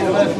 evlat.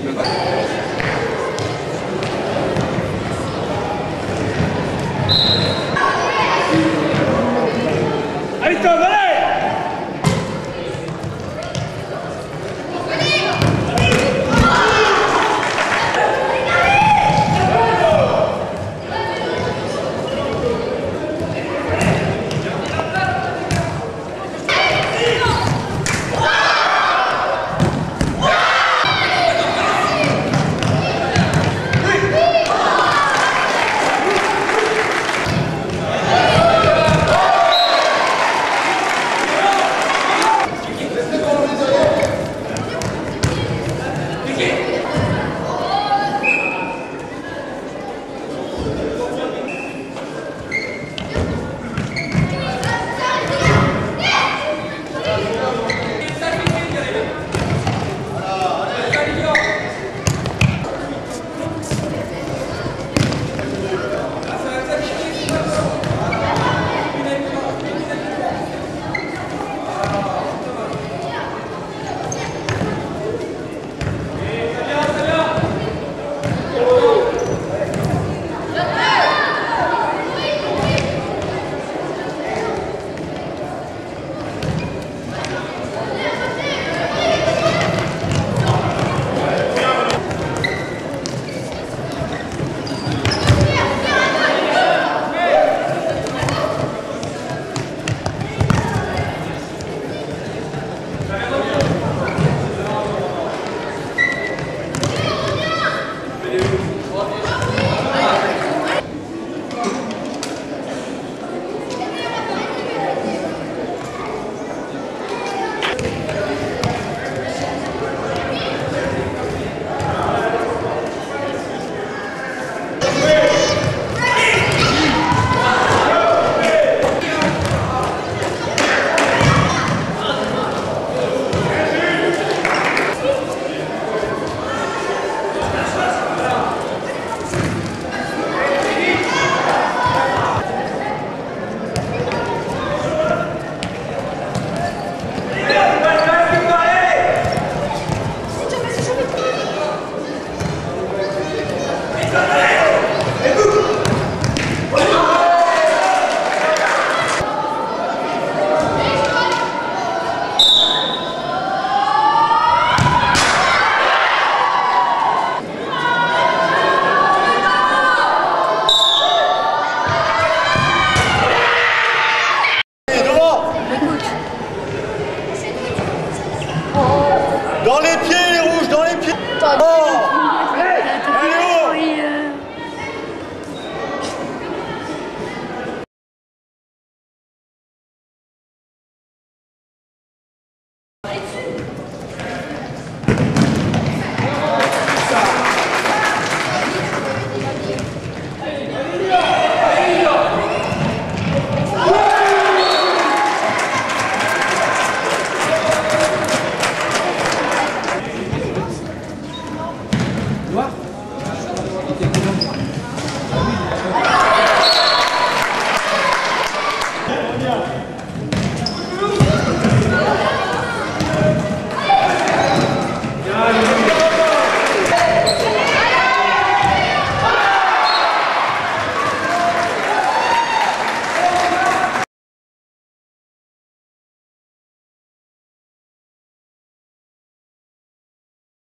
Dans les pieds